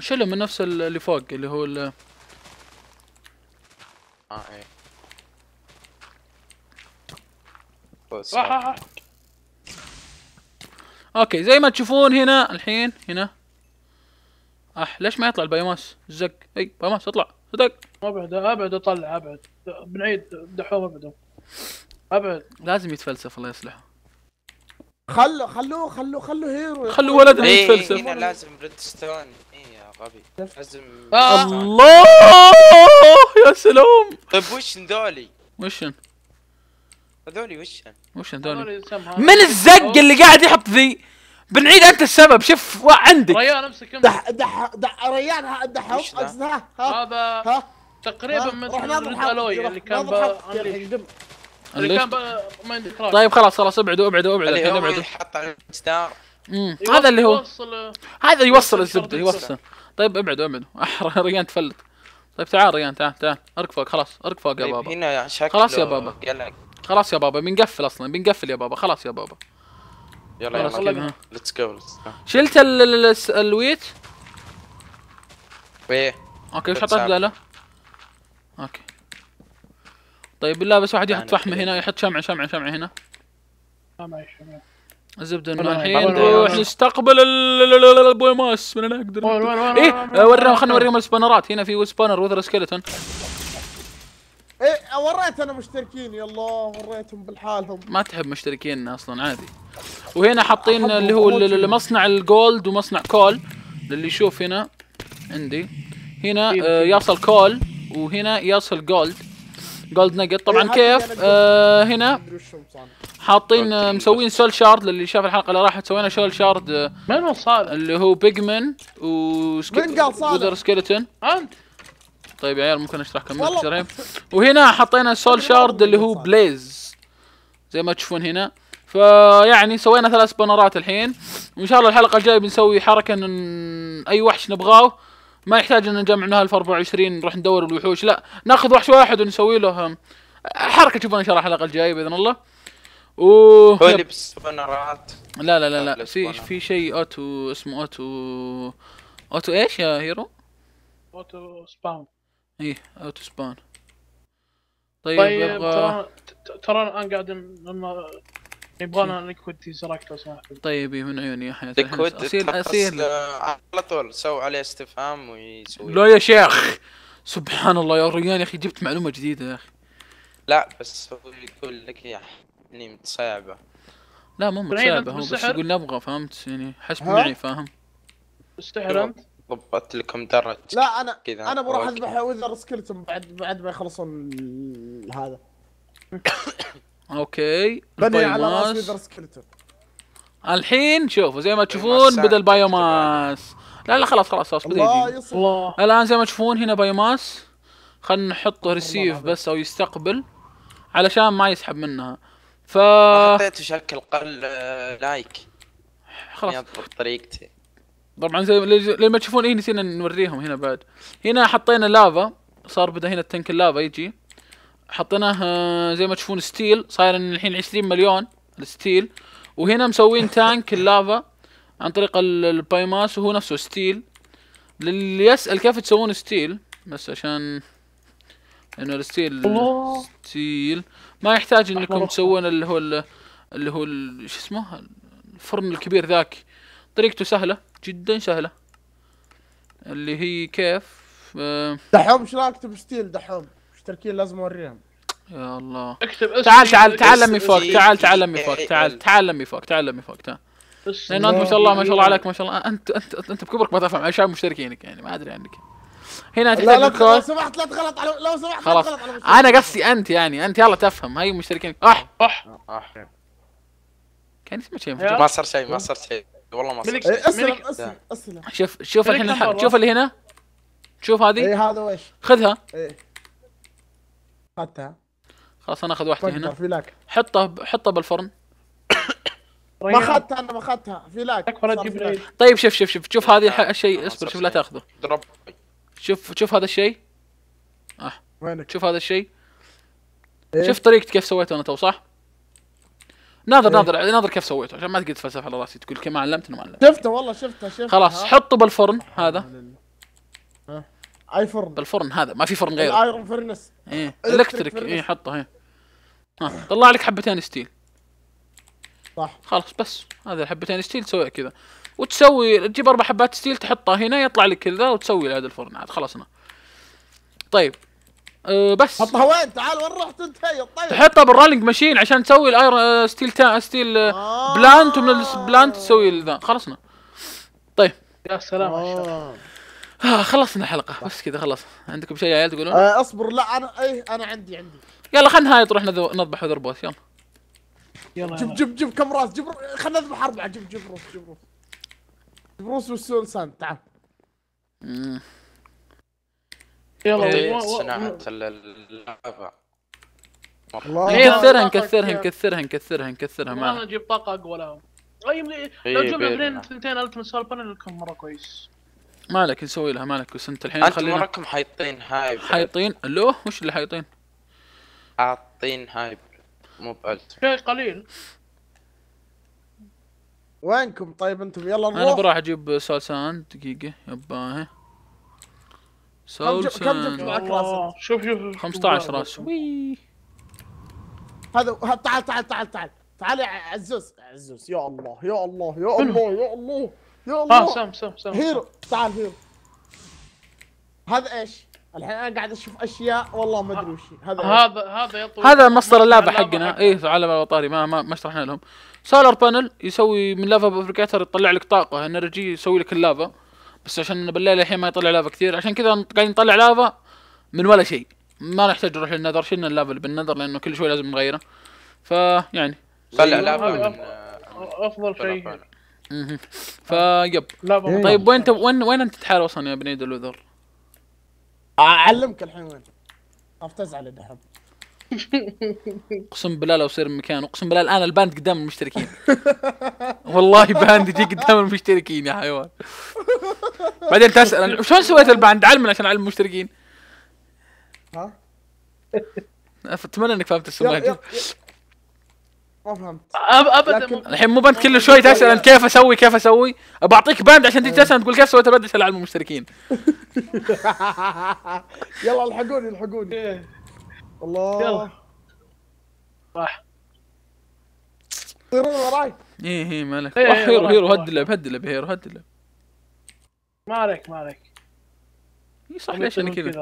شيله من نفس ال- اللي فوق اللي هو ال- آه إيه. بس راح راح راح. okay زي ما تشوفون هنا الحين هنا. اح ليش ما يطلع ال biomass زق. إي biomass اطلع. صدق. أبعد أبعد أطلع أبعد. بنعيد دحوم ابعد أبعد. لازم يتفلسف الله يصلحه. خلوا خلوه خلوه خلوه هيرو. يا خلوا ولدنا إيه يتفلسف. هنا لازم redstone غبي. لازم آه. الله! يا سلام! طيب وش ذولي؟ وش هذولي وش وش يسمها- من الزق اللي قاعد يحط ذي؟ بنعيد أنت السبب شوف عندك. ريان امسك امسك. دح دح دح ريان هذا تقريبا؟ من الالوي اللي كان. اللي؟ كان طيب خلاص خلاص ابعدوا ابعدوا ابعدوا الحين ابعدوا يحط على الجدار مم. هذا اللي هو. يوصل هذا يوصل يوصل الزبدة يوصل. طيب ابعدوا ابعدوا <laughs> ريان تفلت. طيب تعال ريان تعال تعال. ارك فوق خلاص. ارك فوق يا طيب بابا. هنا شكله خلاص يا بابا. قلق. خلاص يا بابا بنقفل أصلا بنقفل يا بابا. خلاص يا بابا. يلا يلا. let's go شلت ال- ال- ال wheat؟ إيه. okay وش حطيت. لا لا. okay. طيب بالله بس واحد يحط أنا فحم كذا. هنا يحط شمعة شمعة شمعة هنا. ما معي وين- انه الحين نروح نستقبل ال- ال- ال- ال biomass من وين- وين- إيه وريهم خلينا نوريهم ال spawner ات. هنا في spawner wither skeleton إيه وريت أنا مشتركين يلا وريتهم بالحالهم. ما تحب مشتركين أصلا عادي. وهنا حاطين اللي هو. مصنع ال gold ومصنع coal. للي يشوف هنا عندي. هنا آه؟ يصل coal وهنا يصل gold. gold nugget طبعا إيه، كيف؟ آه هنا. حاطين آه، مسوين soul shard للي شاف الحلقة اللي راحت سوينا soul shard آه، من هو صالح؟ اللي هو pigman و من قال صالح؟ wither skeleton أنت. طيب يا عيال ممكن أشرح كم وهنا حطينا soul shard <laughs> اللي هو. blaze زي ما تشوفون هنا. فيعني سوينا ثلاث spawner ات الحين. وإن شاء الله الحلقة الجاية بنسوي حركة إن أي وحش نبغاه. ما يحتاج إن نجمع من 1024 نروح ندور الوحوش. لا ناخذ وحش واحد ونسوي له هم، حركة. تشوفون إن شاء الله الحلقة الجاية بإذن الله. و هو اللي بال spawner ات لا لا لا لا. في. في شيء auto اسمه auto auto إيش يا هيرو؟ auto spawn إيه auto spawn طيب, طيب يبغى ترى ت- ترى الآن قاعد لما يبغانا liquid tesseract لو سمحت طيب من عيوني يا حياتي liquid اصير اصير آه، على طول سووا عليه استفهام ويسوي. لا يا شيخ! سبحان الله يا ريان يا أخي جبت معلومة جديدة يا أخي. لا بس هو يقول لك يعني متصعبة. لا مو أنت هو بس؟ يقول نبغى فهمت؟ يعني حسب؟ معي فاهم؟ استحر أنت؟ ضبطت لكم درج لا أنا كذا أنا بروح. اذبح wither skeleton بعد بعد ما يخلصون ال- هذا. <coughs> okay. بني على راس. wither skeleton الحين شوفوا زي ما تشوفون بدا. ال biomass لا لا خلاص خلاص خلاص بدا الله يجي يصلح. الله. الآن زي ما تشوفون هنا biomass خلنا نحطه receive. بس أو يستقبل علشان ما يسحب منها. ف حطيت شكل قل آه، like. خلاص. يضبط طريقتي. طبعا زي زي ما تشوفون إيه نسينا نوريهم هنا بعد. هنا حطينا لافا صار بدا هنا ال tank ال lava يجي. حطيناه آه، زي ما تشوفون steel صاير الحين 20 مليون ال steel وهنا مسوين tank ال lava عن طريق ال- ال biomass وهو نفسه steel للي يسأل كيف تسوون steel بس عشان لأنه ال steel الله. steel. ما يحتاج إنكم. تسوون اللي هو ال- اللي هو شو اسمه؟ الفرن الكبير ذاك. طريقته سهلة جدا سهلة. اللي هي كيف؟ آه دحوم إيش رأيك اكتب steel دحوم؟ مشتركين لازم أوريهم. يا الله. اكتب اسم تعال تعال تعال لمي فوق تعال تعال لمي فوق ال. تعال تعال لمي فوق تعال لمي فوق تعال. لأنه أنت ما شاء الله ما شاء الله عليك ما شاء الله. انت أنت أنت, أنت بكبرك ما تفهم عشان مشتركينك يعني ما أدري عنك. هنا لا تحتاج لا لو سمحت لا تغلط على لو سمحت لا خلاص. تغلط على مشتركين. أنا قصدي أنت يعني أنت يلا تفهم. هاي مشتركين. أح صح آه. كان اسمه شيء. ما صار شيء ما صار شيء. والله ما صار شيء. إيه، أسلم أسلم أسلم. شوف شوف الحين. شوف اللي هنا. شوف هذه. اي هذا وش؟ خذها. إيه. اخذتها خلاص أنا أخذ واحدة هنا. حطها حطها بالفرن. ما اخذتها أنا ما اخذتها في lag. طيب شوف شوف شوف. شوف هذه الشيء اصبر شوف لا شيء. تأخذه. drop شوف شوف هذا الشيء. وينك؟ شوف هذا الشيء. إيه؟ شوف طريقة كيف سويته أنا تو صح؟ ناظر إيه. ناظر ناظر كيف سويته عشان ما تقعد تفلسف على راسي تقول كيف ما علمتنا ما علمت. شفته والله شفته شفته. خلاص ها؟ حطه بالفرن هذا. ها. أي فرن؟ بالفرن هذا ما في فرن غيره. ال iron furnace. إيه electric. إيه حطه إيه. ها طلع لك حبتين steel. صح. خلاص بس هذا الحبتين steel تسويها كذا. وتسوي تجيب أربع حبات steel تحطها هنا يطلع لك كذا وتسوي هذا الفرن عاد خلصنا طيب. أه بس. حطها وين؟ تعال وين رحت أنت؟ طيب. تحطها بال rolling machine عشان تسوي ال iron آه، steel تا steel آه، آه. plate ومن ال plate تسوي ذا. خلصنا طيب. يا سلام. آه. آه خلصنا الحلقة. بس كذا خلاص. عندكم شيء يا عيال تقولون؟ آه، اصبر. لا أنا اي أنا عندي عندي. يلا خلنا نهاية نروح نذو- نذبح ذر بوس يلا. يلا جيب يلا. جيب جيب كم راس؟ جيب رو- خلنا نذبح أربعة. جيب جيب روس جيب روس جيب روس والسولسان تعال. يلا إيه، صناعة ال- اللعبة إيه، نكثرها طاقة نكثرها. نكثرها نكثرها نكثرها انا معنا أجيب طاقة أقوى لهم أي لو إيه، جبنا بين. ثنتين ألف من سولار بانل لكم مرة كويس ما عليك نسوي لها ما عليك بس أنت الحين أنتم خلينا وراكم حايطين هايب حايطين ألو وش اللي حايطين؟ حاطين هايب مو بألت شيء قليل وينكم طيب أنتم يلا أنا نروح بروح أجيب سالسان دقيقة يبا كم جبت- كم سولسان جبت معك. راسك؟ شوف شوف شوف. 15 راس وي هذا تعال تعال تعال تعال تعال يا عزوز عزوز يا الله يا الله يا الله يا الله يا ها الله سم سم سم هيرو تعال هيرو هذا إيش؟ الحين أنا قاعد أشوف أشياء والله ما أدري وش هي. هذا؟ هذا هذا يطول هذا مصدر اللعبة حقنا. إيه على الطاري ما ما ما شرحنا لهم solar panel يسوي من lava fabricator يطلع لك طاقة energy يسوي لك اللافا بس عشان بالليل الحين ما يطلع لافا كثير عشان كذا قاعدين نطلع لافا من ولا شيء. ما نحتاج نروح للنذر شلنا اللافا اللي بالنذر لأنه كل شوي لازم نغيره. فيعني طلع لعبة من أفضل- آه، افضل شيء. فيب لا بابا. طيب وين انت وين وين أنت تحال أصلا يا بنيد الوذر؟ أعلمك الحين وين. خاف تزعل الدحم <laughs> اقسم بالله لو صير مكان اقسم بالله الآن الباند قدام المشتركين. والله باند يجي قدام المشتركين يا حيوان. بعدين تسأل شلون سويت ال banned؟ علمنا عشان اعلم المشتركين. ها؟ أتمنى إنك فهمت السؤال. ما فهمت. أب ابدا لكن- الحين مو بنت كل شوي تسأل كيف أسوي كيف أسوي؟ بعطيك banned عشان تجي تسأل تقول كيف سويت ال banned عشان اعلم المشتركين. <laughs> يلا الحقوني الحقوني. إيه. الله. يلا. راح يصيرون وراي إيه إيه مالك. إيه، روح إيه، هيرو هيرو. هد اللعب هد اللعب هيرو هد اللعب ما عليك ما عليك إيه صح ليش أنا كذا؟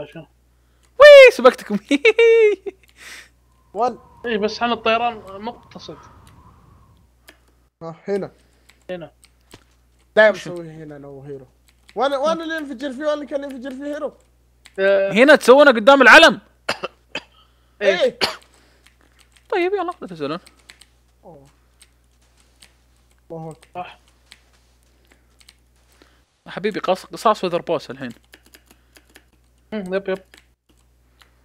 وي سبقتكم. <laughs> وين اي بس إحنا الطيران مقتصد. ها هنا. هنا. دايم أسوي هنا أنا وهيرو. وين وين اللي ينفجر فيه وين اللي كان ينفجر فيه هيرو. آه، هنا تسوونه قدام العلم؟ إيه. إيه. <coughs> طيب يلا لا تزعلون. الله اكبر راح حبيبي قص قصاص Wither boss الحين. مم، yep yep.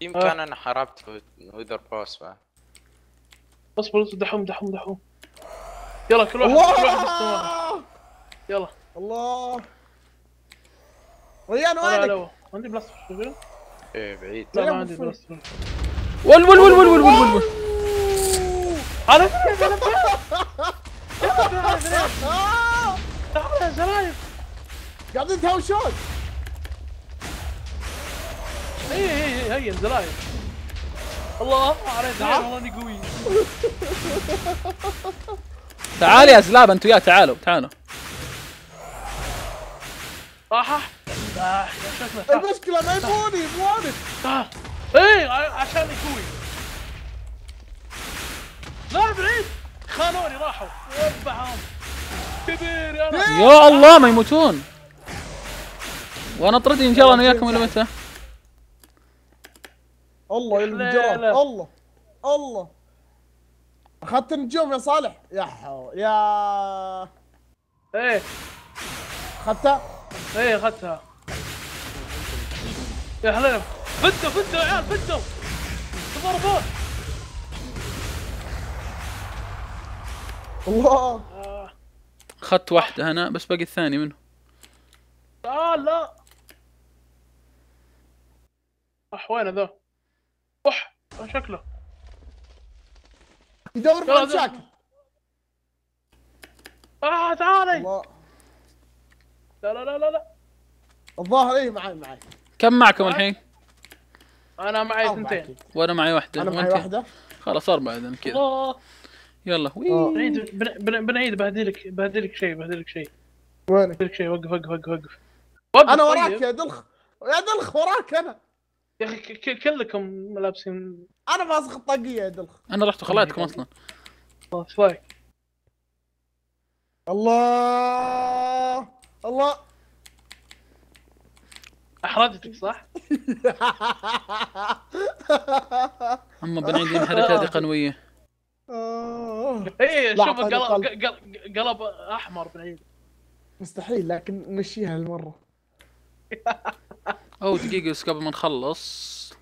يمكن أنا حاربت Wither boss بعد اصبر اصبر دحوم دحوم دحوم. يلا كل واحد كل واحد يلا. الله! ريان وينك؟ عندي blaster إيه بعيد. لا ما عندي. بلاستر. ول ول ول ول ول ول ول آه! تعال يا زلايف قاعدين تهاوشون اي اي اي هيا زلايف الله عليك نعم. والله إني قوي. <laughs> تعال يا زلاب أنتوا يا تعالوا تعالوا. راح راح يا شكله. تعال المشكلة ما يبوني تعال اي عشان قوي لا بعيد خانوني راحوا. وبعهم كبير يا رب. يا الله ما يموتون. وأنا اطردي إن شاء الله أنا وياكم إلى متى؟ الله. الانفجار الله. الله. أخذت النجوم يا صالح. يا حو يا إيه. أخذتها؟ إيه أخذتها. يا حليل فدوا فدوا يا عيال فدوا تضربون الله. آه. اخذت واحدة أنا بس باقي الثاني منه تعال لا. أح وين ذا وح شكله. يدور مع ذا. شاكر. آه تعالي. الله. لا لا لا لا لا. الظاهر إيه معي معي. كم معكم الحين؟ أنا معي اثنتين. وأنا معي واحدة. أنا معي؟ واحدة. خلاص أربعة اذا كذا. الله. يلا. وي. بنعيد بن- بن- بنعيد بهديلك بهديلك شيء بهديلك شيء. وينك؟ بهديلك شيء. وقف وقف وقف وقف. وقف. أنا طيب. وراك يا دلخ. يا دلخ وراك أنا. يا أخي كلكم لابسين. أنا فاسخ الطاقية يا دلخ. أنا رحت وخليتكم أصلا. رايك؟ الله. الله. احرجتك صح؟ <laughs> أما بنعيد ينحرق <laughs> هذه قنوية. آه. اي شوف قلب- قلب. أحمر بنعيد مستحيل لكن نمشيها هالمرة أو دقيقة بس قبل ما نخلص.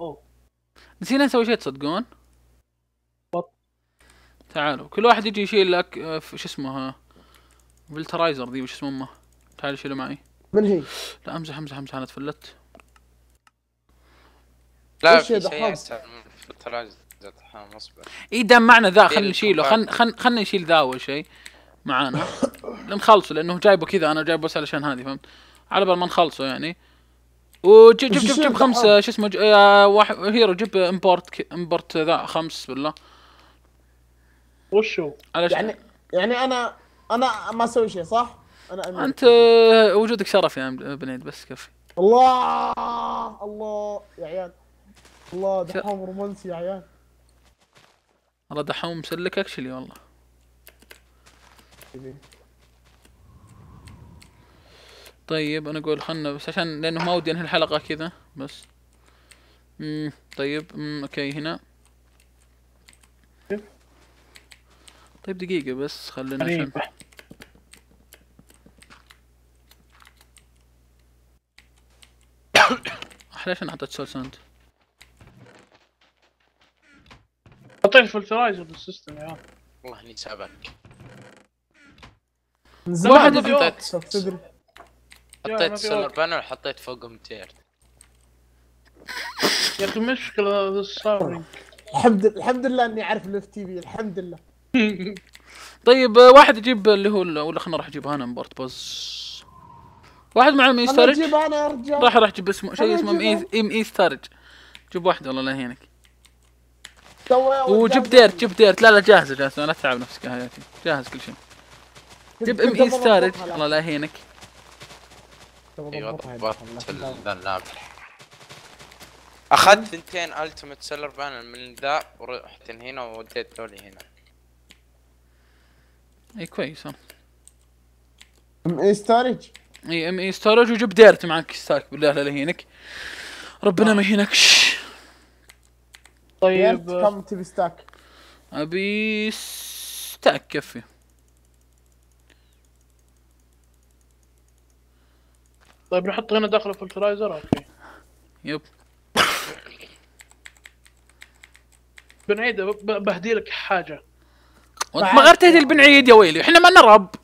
أوه. نسينا نسوي شيء تصدقون. تعالوا كل واحد يجي يشيل لك آه، في- شو اسمه ها fertilizer ذي وش اسمه أمه؟ تعال شيله معي. من هي؟ لا امزح امزح امزح. أنا تفلت لا في شيء في الثلاجة دحوم أصبر. إي دام معنا ذا. خلينا نشيله. خلينا خلينا خلينا نشيل ذا أول شيء معانا <laughs> نخلصه لأنه جايبه كذا. أنا جايبه بس علشان هذه فهمت؟ على بال ما نخلصه يعني. وجيب جيب جيب جيب خمسة. دحوم؟ شو اسمه؟ ج- آه، واحد هيرو جيب import import ذا خمس بالله. وشو؟ علشان يعني يعني أنا أنا ما أسوي شيء صح؟ أنا أنت وجودك شرف يا بنيد بس كفي. الله الله يا عيال. الله دحوم رومانسي يا عيال. والله دحوم مسلك actually والله. طيب أنا أقول خلنا بس عشان لأنه ما ودي أنهي الحلقة كذا بس. امم طيب امم okay هنا. طيب دقيقة بس خلينا أحلى عشان حطيت soul sand حطيت fertilizer بال system يا. والله إني سابك من ما. كنت تدري. حطيت سولار وقت. panel وحطيت فوقهم تير يا أخي مشكلة هذا الصار الحمد الحمد لله إني أعرف ال FTB الحمد لله. طيب آه، واحد يجيب اللي هو ولا خلنا راح اجيبها أنا import بس واحد معاه مي رجال. راح راح أجيب اسمه. شيء اسمه؟ M. E ME storage جيب واحد والله لا يهينك. وجيب. dirt جيب dirt. لا لا جاهزة جاهزة. لا تتعب نفسك يا حياتي. جاهز كل شيء. جيب ME لكن. الله لا. يهينك. أيوه ضبطت اللاب أخذت ثنتين ultimate solar panel من ذا ورحت هنا ووديت دولي هنا. إي كويس. ME storage إي ME storage وجيب dirt معك stack بالله لا يهينك ربنا ما يهينكش. طيب. كم تبي stack؟ أبي stack كفي. طيب نحط هنا داخل ال fertilizer okay. yep. بنعيد بهدي لك حاجة. وانت ما غير تهدي البنعيد يا ويلي. إحنا ما نرب.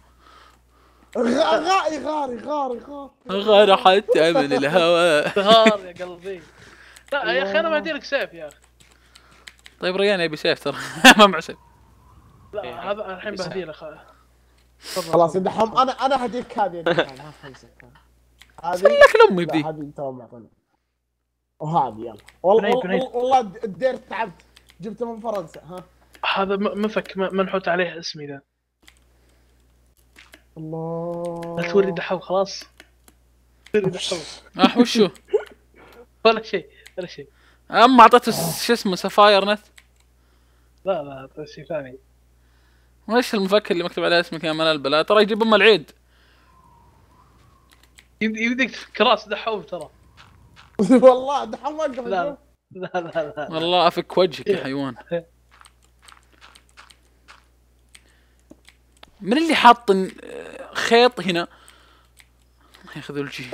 غا- غاري غاري غاري. غاري غير حتى من الهواء غار يا قلبي. لا يا أخي أنا بهدي لك سيف يا أخي. طيب ريان يبي سيف ترى. <laughs> ما مع سيف لا هذا الحين بس- بهدي لك خلاص يا دحوم أنا أنا هديك هذه. <laughs> هذه لك لأمي لا بدي هذه أنت ما معطينا وهذه يلا. والله والله, الدير تعبت. جبته من فرنسا ها. هذا م- مفك منحوت عليه اسمي ذا. الله. لا توري دحوم خلاص. توري دحوم. آه وشو؟ <laughs> ولا شيء ولا شيء. اما أعطيته شو اسمه سفاير نت؟ لا لا هذا شيء ثاني. وش المفكر اللي مكتوب عليه اسمك يا ملال البلاء ترى يجيب أم العيد. يد- يديك تفك راس دحوم ترى. <laughs> والله دحوم لا لا لا لا. والله أفك وجهك يا حيوان. <laughs> من اللي حاط ن- خيط هنا؟ الله ياخذ الجي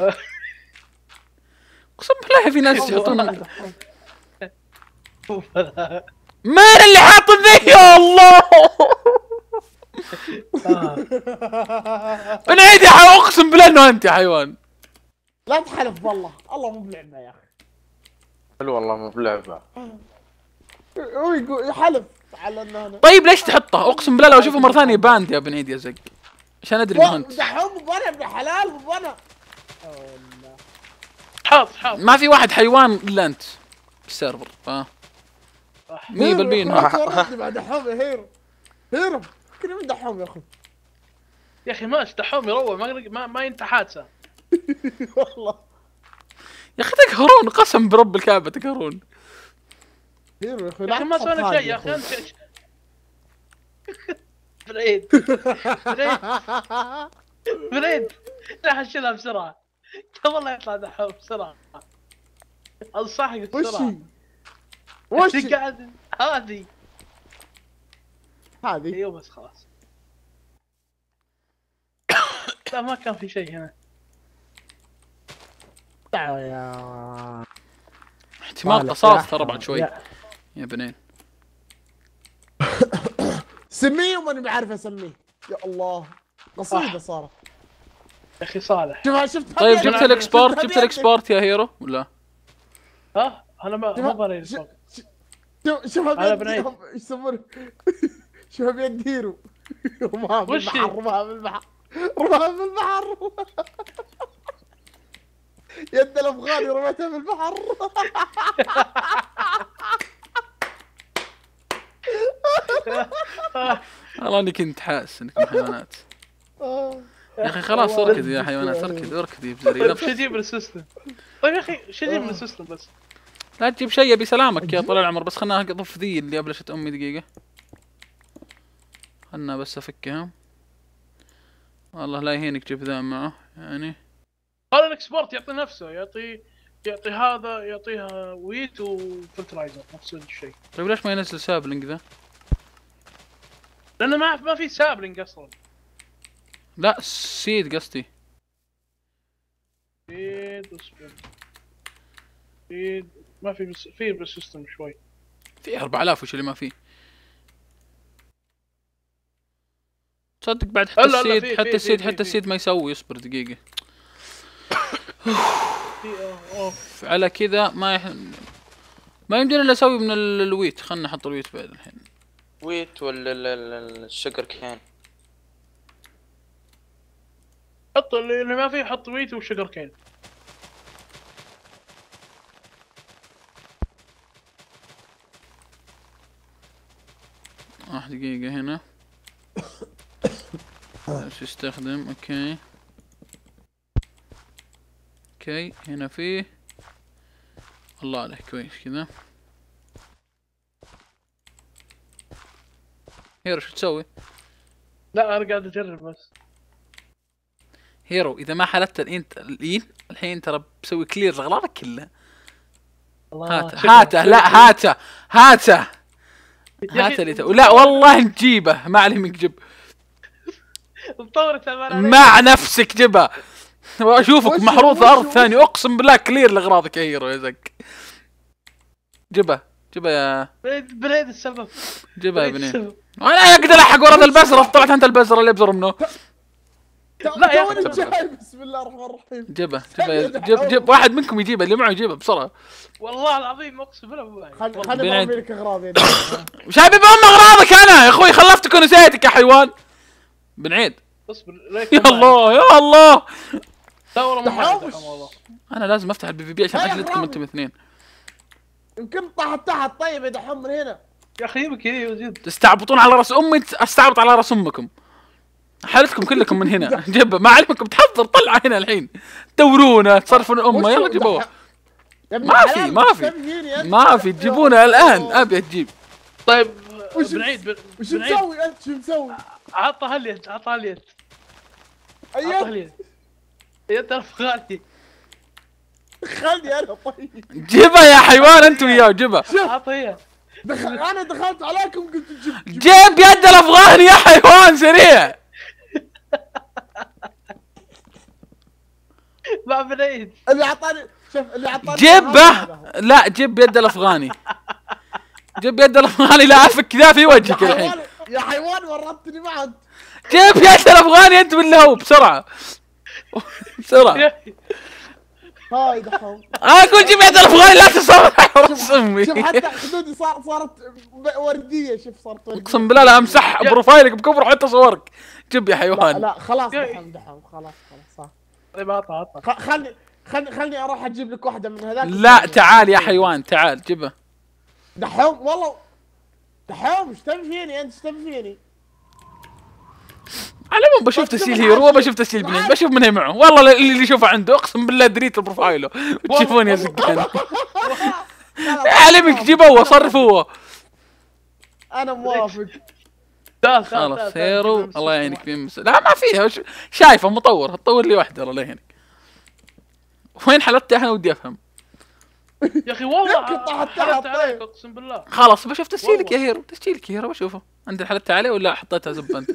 اقسم بالله في ناس <laughs> يحطون <laughs> من اللي حاط ذي؟ يا الله! <laughs> آه. بنعيد يا حيوان؟ أقسم بالله إنه أنت يا حيوان. لا تحلف والله. الله مو بلعبه يا أخي. حلو والله مو بلعبة. هو يقول يحلف. على طيب ليش تحطه اقسم بالله لو أشوفه مرة ثانية banned يا بنعيد يا زق. عشان أدري إنه انت دحوم وأنا ابن حلال وأنا. حاط حاط ما في واحد حيوان إلا أنت. في ال server ف 100% إنه ردني مع دحوم يا هيرو هيرو كنا من دحوم يا أخي. يا أخي ماشي دحوم يروح ما ما, ما ينتهي حادثة. <laughs> والله. يا أخي تقهرون قسم برب الكعبة تقهرون يا أخي. ما سوينا شيء يا أخي انت <laughs> بعيد بعيد <laughs> لا حشيلها بسرعة. <laughs> قبل لا يطلع دحوم بسرعة. أنصحك وش بسرعة. هي؟ وش؟ هي؟ قاعد هذه. هذه. أيوه بس خلاص. <coughs> لا ما كان في شيء هنا. احتمال قصاص ترى بعد شوي. يا- يا بنين. <coughs> سميه وماني بعرف أسميه. يا الله. قصيده صارت. أخي صالح. شوف شفت طيب جبت الاكسبورت جبت الاكسبورت يا هيرو ولا؟ ها؟ أنا ما ما بري شوف شوف بنعيد. إيش يسمونه؟ <laughs> شوف بيد هيرو رماها؟ بالبحر رماها بالبحر رماها بالبحر. <laughs> يد الافغاني رميتها بالبحر. <laughs> والله اني كنت حاسس انكم حيوانات. يا أخي خلاص اركض يا حيوانات اركض اركض يا بزري. طيب <laughs> شو أجيب من ال system؟ طيب يا أخي شو أجيب من ال system بس؟ لا تجيب شيء أبي سلامك يا طويل العمر بس خلنا اضف ذي اللي ابلشت أمي دقيقة. خلنا بس أفكها. والله لا يهينك جيب ذا معه يعني. هذا ال export يعطي نفسه يعطي يعطي هذا يعطيها wheat و fertilizer نفس الشيء. طيب ليش ما ينزل sapling ذا؟ لأنه ما ما في sapling أصلا. لا seed قصدي. seed اصبر seed ما في بس في بال system شوي. في 4000 وش اللي ما فيه تصدق بعد حتى لا، لا، ال seed في- حتى ال seed حتى ال seed ما يسوي اصبر دقيقة. آه آه. على كذا ما يح... ما يمدينا إلا أسوي من ال- ال wheat. خلنا نحط ال wheat بعد الحين. wheat ولا ال- ال- ال sugar cane؟ حط اللي اللي ما فيه حط wheat و sugar cane واحد دقيقة هنا. <coughs> إيش يستخدم okay. okay هنا فيه. الله عليك كويس كذا. هيرو شو تسوي؟ لا أنا قاعد أجرب بس. هيرو إذا ما حلت الانت الين الحين ترى بسوي كلير لاغراضك كلها الله هاته. هاته لا هاته هاته. هاته اللي لا والله نجيبه. ما عليه منك جيب. مع نفسك جبها وأشوفك محروث أرض ثاني أقسم بالله كلير لاغراضك يا هيرو يا زك. جبها جبها يا بنيد السبب. جبها يا بنيد بني. السبب. أنا أقدر الحق ورا ذا البزرة. طلعت أنت البزرة اللي ابزر منه. لا يا بسم الله الرحمن الرحيم. جبها يا- جيب جيب واحد منكم يجيبها اللي معه يجيبها بسرعة. والله العظيم أقسم بالله مو معي. خل والله. خلني بنعيد. برمي لك اغراض يعني <coughs> شايب بام أغراضك أنا؟ يا أخوي خلفتك ونسيتك يا حيوان. بنعيد. أصبر يا. الله يا الله. لا والله والله أنا لازم أفتح البي في بي عشان أجلدكم. أنتم الاثنين يمكن طاحت تحت طيب يا دحوم من هنا. يا أخي يبك جد تستعبطون على رأس أمي استعبط على رأس أمكم. حالتكم كلكم من هنا. <laughs> جيبها ما علمكم تحضر طلعة هنا الحين. تدورونه تصرفون أمة. يلا جيبوها. ما في- ما في. ما في. تجيبونها الآن. أبي تجيب. طيب وش- بنعيد بن- وش مسوي أنت؟ شو مسوي؟ عطها اليد عطها اليد عطها اليد يد الافغاني خلني أنا طيب. جيبها يا حيوان أنت وياه جيبها عطها هي دخل أنا دخلت عليكم قلت جيب جيب جيب. يد الافغاني يا حيوان سريع. مع بنعيد اللي اعطاني شوف اللي اعطاني جيبه. لا جيب يد الأفغاني. جيب يد الأفغاني لا أفك ذا في يا وجهك الحين. حيوان يا حيوان ورطتني بعد. جيب يد الأفغاني أنت بالله هو بسرعة. بسرعة هاي دحوم أقول جيب يد الافغاني لا تصرح راس امي شوف حتى <laughs> خدودي صار صارت وردية شوف صارت وردية. أقسم بالله لا أمسح بروفايلك بكبر حتى صورك. جيب يا لا, حيوان. لا خلاص يا- دحوم دحوم خلاص خلاص صح. طيب عطها خ- خلني خلني خلني أروح أجيب لك واحدة من هذاك لا تعال يا حيوان تعال جيبه. دحوم والله. دحوم إيش تبي فيني أنت إيش تبي فيني؟ العموم بشوف تسجيل هيرو وبشوف تسجيل بنين بشوف من هي معه. والله اللي اللي يشوفه عنده اقسم بالله دريت بروفايله تشوفون يا زكان <laughs> <laughs> علمك جيبه هو صرف هو. أنا موافق. خلاص هيرو جيب الله. يعينك في. لا ما فيها. شايفه مطور تطور لي واحدة الله يعينك. وين حلبت أنا ودي أفهم. <laughs> يا أخي والله طاحت تحت، عليك طيب. أقسم بالله. خلاص بشوف تسجيلك يا. هيرو. تسجيلك يا هيرو بشوفه. انت حلبت عليه ولا حطيتها زب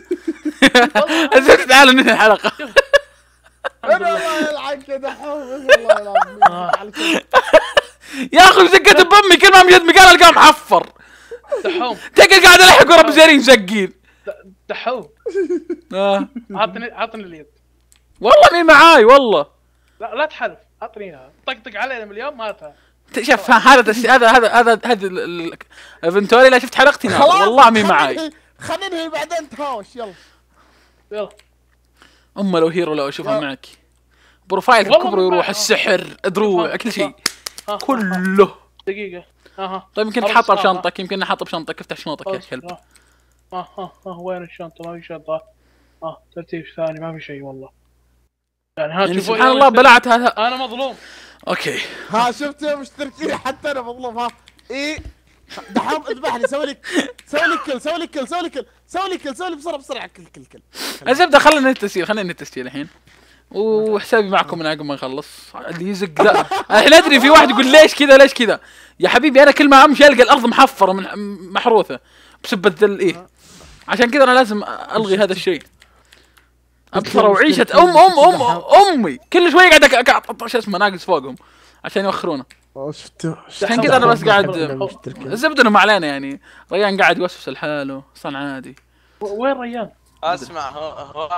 <laughs> أنت زبت تعال ننهي الحلقة. أنا الله كذا. يا أخي زقت بأمي كل ما مجد مقال ألقاه محفر. دحوم تلقى قاعد ألحق ورا بزرين زقين دحوم آه. عطني عطني اليد. والله مين معاي والله. لا لا تحلف اعطني اياها طقطق علينا مليون ماتها ت- شوف هذا هذا هذا هذا هذا ال- ال- الفنتوري لا شفت حلقتي نار والله مين خلينا معاي خلينا بعدين تهاوش يلا. يلا. اما لو هيرو لو أشوفها معك. بروفايلك والله كبره يروح. السحر دروع كل شيء. كله. دقيقة. أها طيب يمكن تحطها بشنطك يمكن حاطه بشنطك. افتح شنطك يا كلب. ها. ها ها ها. وين الشنطة؟ ما في شنطة. ها ترتيب ثاني. ما في شيء والله. يعني ها يعني سبحان الله مشترك. بلعتها أنا مظلوم. okay. ها شفت مشتركين حتى أنا مظلوم ها إيه. دحوم اذبحني سوي لك سوي لك كل سوي لك كل سوي لك كل. سوي لك كل سوي لي بسرعة بسرعة كل كل كل. الزبده خلينا التسجيل خلينا التسجيل الحين. وحسابي معكم من عقب ما نخلص. اللي يزق ذا الحين ادري في واحد يقول ليش كذا ليش كذا. يا حبيبي أنا كل ما أمشي ألقى الأرض محفرة من محروثه بسبه ذا إيه. عشان كذا أنا لازم ألغي هذا الشيء. أبصر وعيشة أم أم أم أمي. كل شوي قاعد شو اسمه ناقص فوقهم. عشان يوخرونه شفت عشان كذا أنا بس قاعد. الزبدة إنه ما علينا يعني. ريان قاعد يوسوس لحاله أصلا عادي. وين ريان؟ أسمع هو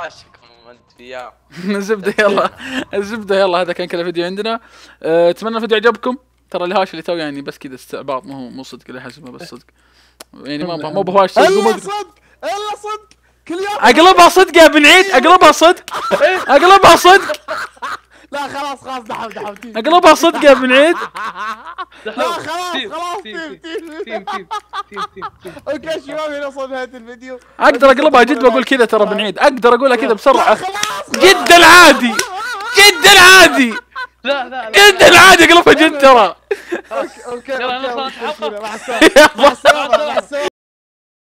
وياه <laughs> الزبدة يلا. الزبدة يلا هذا كان كذا فيديو عندنا. أه، أتمنى الفيديو عجبكم. ترى الهواش اللي تو يعني بس كذا استعباط مو هو مو صدق اللي حسبه بس صدق. يعني ما مو بهواش صدق إلا صدق إلا صدق. كل يوم أقلبها صدق يا بن عيد أقلبها صدق. <laughs> أقلبها صدق. لا خلاص خلاص دحم دحم تم أقلبها صدق يا بن عيد. لا خلاص تم، خلاص تم، تم تم تم. تم تم تم تم okay شباب هنا وصلنا نهاية الفيديو. أقدر أقلبها جد وأقول كذا ترى بن عيد. أقدر أقولها كذا بسرعة. خلاص جدا عادي جدا عادي لا لا لا. جدا عادي أقلبها جد ترى. okay okay السلامة. <laughs> مع السلامة مع السلامة.